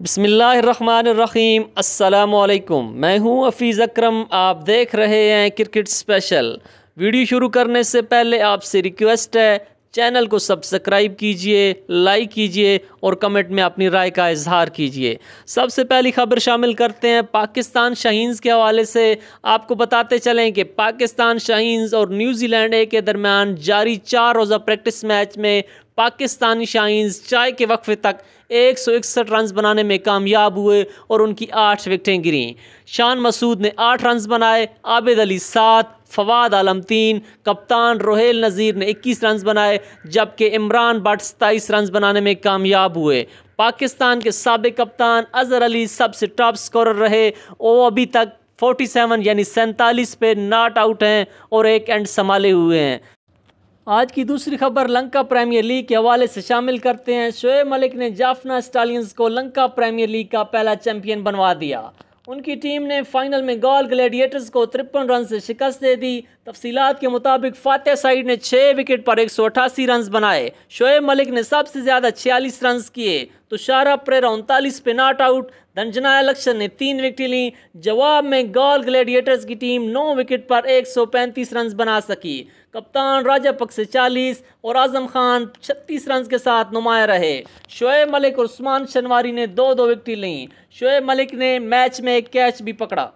بسم اللہ الرحمن الرحیم، السلام علیکم۔ میں ہوں حفیظ اکرم، آپ دیکھ رہے ہیں کرکٹ اسپیشل ویڈیو شروع کرنے سے پہلے آپ سے ریکویسٹ ہے چینل کو سبسکرائب کیجیے، لائک کیجیے اور کمنٹ میں اپنی رائے کا اظہار کیجیے۔ سب سے پہلی خبر شامل کرتے ہیں پاکستان شاہینز کے حوالے سے۔ آپ کو بتاتے چلیں کہ پاکستان شاہینز اور نیوزی لینڈ اے کے درمیان جاری چار روزہ پریکٹس میچ میں پاکستانی شاہینز چائے کے وقفے تک ایک سو اکسٹھ رنز بنانے میں کامیاب ہوئے اور ان کی آٹھ وکٹیں گریں۔ شان مسعود نے آٹھ رنز بنائے، عابد علی سات فواد عالم تین، کپتان روہیل نذیر نے اکیس رنز بنائے، جبکہ عمران بٹ ستائیس رنز بنانے میں کامیاب ہوئے۔ پاکستان کے سابق کپتان اظہر علی سب سے ٹاپ سکورر رہے وہ ابھی تک فورٹی سیون یعنی سینتالیس پہ ناٹ آؤٹ ہیں اور ایک اینڈ سنبھالے ہوئے ہیں۔ آج کی دوسری خبر لنکا پریمیئر لیگ کے حوالے سے شامل کرتے ہیں۔ شعیب ملک نے جافنا سٹالینز کو لنکا پریمیئر لیگ کا پہلا چیمپئن بنوا دیا۔ ان کی ٹیم نے فائنل میں گال گلیڈیٹرز کو ترپن رن سے شکست دے دی۔ تفصیلات کے مطابق فاتح سعید نے چھ وکٹ پر ایک سو اٹھاسی رنز بنائے۔ شعیب ملک نے سب سے زیادہ چھیالیس رنز کیے۔ تو شارہ پریرا انتالیس پہ ناٹ آؤٹ۔ دنجنا الیکشن نے تین وکٹیں لیں۔ جواب میں گال گلیڈیٹرز کی ٹیم نو وکٹ پر ایک سو پینتیس رنز بنا سکی۔ کپتان راجہ پک سے چالیس اور اعظم خان چھتیس رنز کے ساتھ نمایاں رہے۔ شعیب ملک اور عثمان شنواری نے دو دو وکٹیں لیں۔ شعیب ملک نے میچ میں ایک کیچ بھی پکڑا۔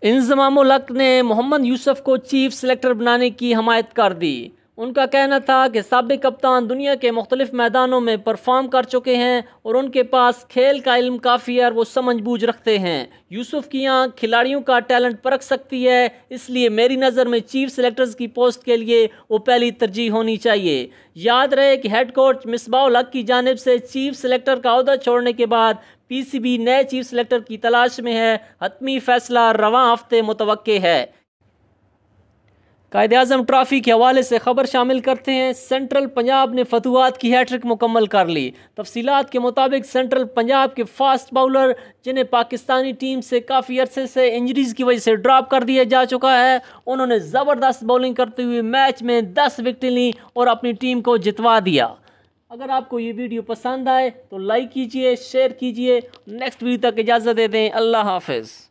انضمام الحق نے محمد یوسف کو چیف سلیکٹر بنانے کی حمایت کر دی۔ ان کا کہنا تھا کہ سابق کپتان دنیا کے مختلف میدانوں میں پرفارم کر چکے ہیں اور ان کے پاس کھیل کا علم کافی ہے اور وہ سمجھ بوجھ رکھتے ہیں۔ یوسف کی آنکھ کھلاڑیوں کا ٹیلنٹ پرکھ سکتی ہے، اس لیے میری نظر میں چیف سلیکٹرز کی پوسٹ کے لیے وہ پہلی ترجیح ہونی چاہیے۔ یاد رہے کہ ہیڈ کوچ مصباح الحق کی جانب سے چیف سلیکٹر کا عہدہ چھوڑنے کے بعد پی سی بی نئے چیف سلیکٹر کی تلاش میں ہے۔ حتمی فیصلہ رواں ہفتے متوقع ہے۔ قائد اعظم ٹرافی کے حوالے سے خبر شامل کرتے ہیں سینٹرل پنجاب نے فتوحات کی ہیٹرک مکمل کر لی۔ تفصیلات کے مطابق سینٹرل پنجاب کے فاسٹ باؤلر جنہیں پاکستانی ٹیم سے کافی عرصے سے انجریز کی وجہ سے ڈراپ کر دیا جا چکا ہے، انہوں نے زبردست باؤلنگ کرتے ہوئے میچ میں دس وکٹیں لیں اور اپنی ٹیم کو جتوا دیا۔ اگر آپ کو یہ ویڈیو پسند آئے تو لائک کیجیے شیئر کیجیے۔ نیکسٹ ویڈیو تک اجازت دے دیں۔ اللہ حافظ۔